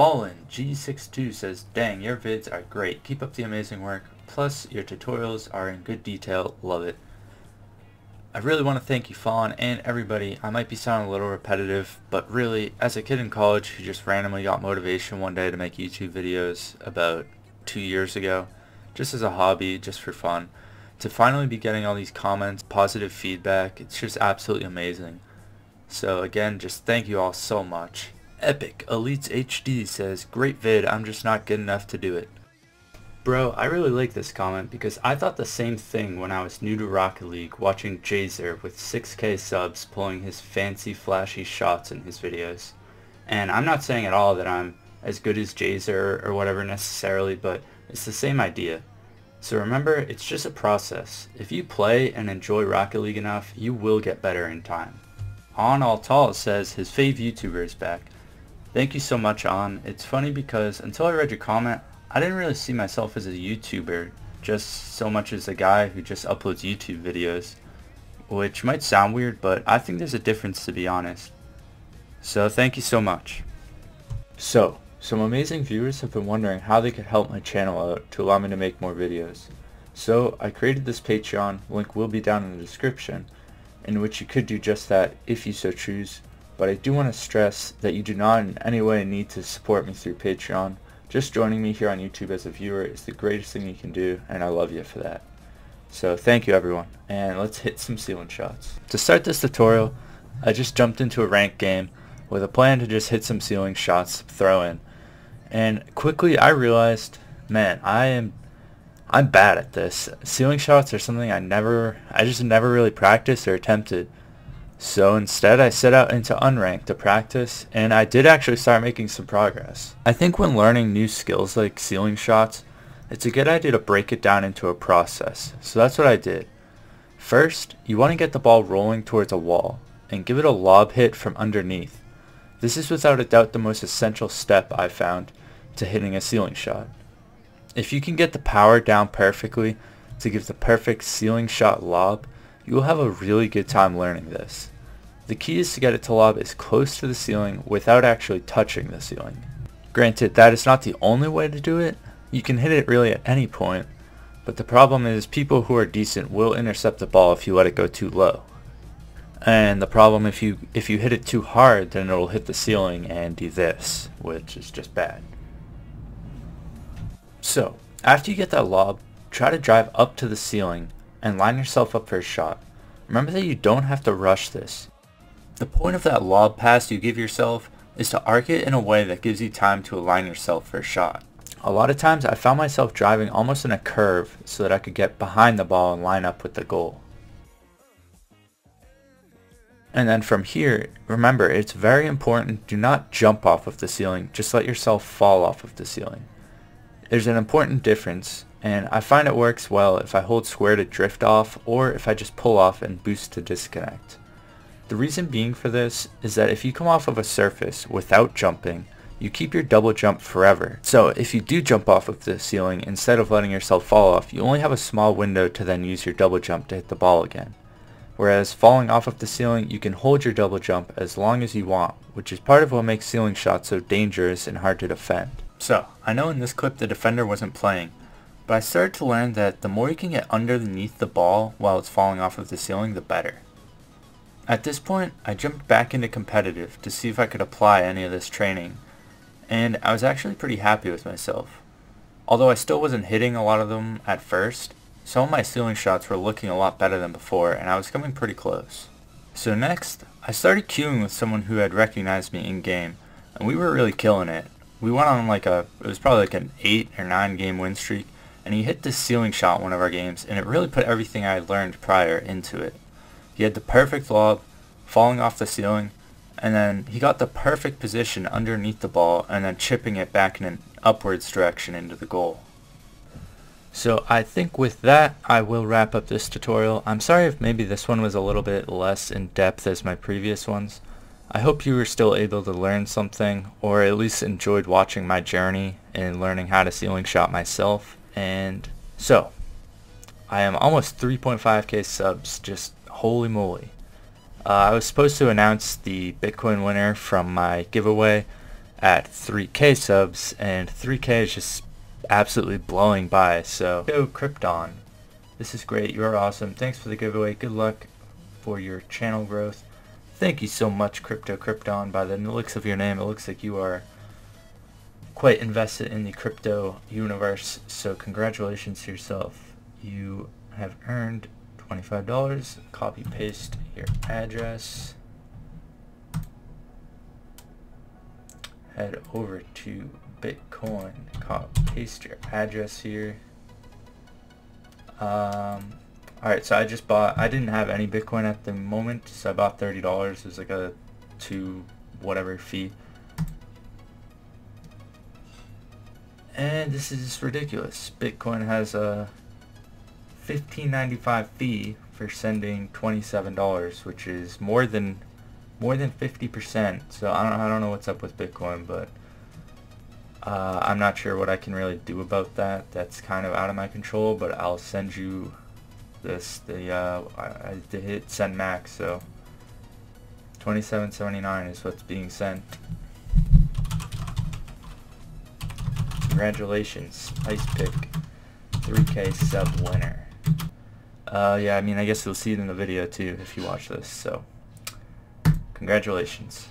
Fallen G62 says, Dang, your vids are great. Keep up the amazing work. Plus, your tutorials are in good detail. Love it. I really want to thank you, Fallen, and everybody. I might be sounding a little repetitive, but really, as a kid in college who just randomly got motivation one day to make YouTube videos about two years ago, just as a hobby, just for fun, to finally be getting all these comments, positive feedback, it's just absolutely amazing. So again, just thank you all so much. Epic Elites HD says, Great vid, I'm just not good enough to do it. Bro, I really like this comment because I thought the same thing when I was new to Rocket League watching Jhzer with 6k subs pulling his fancy flashy shots in his videos. And I'm not saying at all that I'm as good as Jhzer or whatever necessarily, but it's the same idea. So remember, it's just a process. If you play and enjoy Rocket League enough, you will get better in time. On All Tall says his fave YouTuber is back. Thank you so much, On. It's funny because until I read your comment, I didn't really see myself as a YouTuber, just so much as a guy who just uploads YouTube videos, which might sound weird, but I think there's a difference to be honest. So thank you so much. So, some amazing viewers have been wondering how they could help my channel out to allow me to make more videos. So I created this Patreon, link will be down in the description, in which you could do just that if you so choose. But I do want to stress that you do not in any way need to support me through Patreon. Just joining me here on YouTube as a viewer is the greatest thing you can do, and I love you for that. So thank you everyone, and let's hit some ceiling shots. To start this tutorial, I just jumped into a ranked game with a plan to just hit some ceiling shots, throw in. And quickly I realized, man, I am I'm bad at this. Ceiling shots are something I never I just never really practiced or attempted. So instead I set out into unranked to practice and I did actually start making some progress. I think when learning new skills like ceiling shots, it's a good idea to break it down into a process. So that's what I did. First, you want to get the ball rolling towards a wall and give it a lob hit from underneath. This is without a doubt the most essential step I found to hitting a ceiling shot. If you can get the power down perfectly to give the perfect ceiling shot lob, you will have a really good time learning this. The key is to get it to lob as close to the ceiling without actually touching the ceiling. Granted, that is not the only way to do it. You can hit it really at any point, but the problem is people who are decent will intercept the ball if you let it go too low. And the problem if you if you hit it too hard, then it'll hit the ceiling and do this, which is just bad. So, after you get that lob, try to drive up to the ceiling and line yourself up for a shot. Remember that you don't have to rush this. The point of that lob pass you give yourself is to arc it in a way that gives you time to align yourself for a shot. A lot of times I found myself driving almost in a curve so that I could get behind the ball and line up with the goal. And then from here, remember it's very important, do not jump off of the ceiling, just let yourself fall off of the ceiling. There's an important difference, and I find it works well if I hold square to drift off or if I just pull off and boost to disconnect. The reason being for this is that if you come off of a surface without jumping, you keep your double jump forever. So if you do jump off of the ceiling, instead of letting yourself fall off, you only have a small window to then use your double jump to hit the ball again. Whereas falling off of the ceiling, you can hold your double jump as long as you want, which is part of what makes ceiling shots so dangerous and hard to defend. So, I know in this clip the defender wasn't playing, but I started to learn that the more you can get underneath the ball while it's falling off of the ceiling, the better. At this point, I jumped back into competitive to see if I could apply any of this training, and I was actually pretty happy with myself. Although I still wasn't hitting a lot of them at first, some of my ceiling shots were looking a lot better than before, and I was coming pretty close. So next, I started queuing with someone who had recognized me in-game, and we were really killing it. We went on like a, it was probably like an 8 or 9 game win streak, and he hit this ceiling shot one of our games, and it really put everything I had learned prior into it. He had the perfect lob, falling off the ceiling, and then he got the perfect position underneath the ball and then chipping it back in an upwards direction into the goal. So I think with that I will wrap up this tutorial. I'm sorry if maybe this one was a little bit less in depth as my previous ones. I hope you were still able to learn something or at least enjoyed watching my journey in learning how to ceiling shot myself. And so, I am almost 3.5k subs, just holy moly. Uh, I was supposed to announce the Bitcoin winner from my giveaway at 3k subs and 3k is just absolutely blowing by so go Krypton. This is great you're awesome. Thanks for the giveaway good luck for your channel growth. Thank you so much Crypto Krypton by the looks of your name it looks like you are quite invested in the crypto universe so congratulations to yourself you have earned $25 copy paste your address head over to Bitcoin, copy, paste your address here. Um, Alright, so I just bought, I didn't have any Bitcoin at the moment, so I bought $30. It was like a two whatever fee. And this is ridiculous. Bitcoin has a 15.95 fee for sending $27, which is more than more than 50%. So I don't, I don't know what's up with Bitcoin, but uh, I'm not sure what I can really do about that. That's kind of out of my control, but I'll send you this. The uh, I, I hit send max, so 27.79 is what's being sent. Congratulations, Ice Pick, 3K sub winner. Uh, yeah, I mean, I guess you'll see it in the video too if you watch this, so. Congratulations.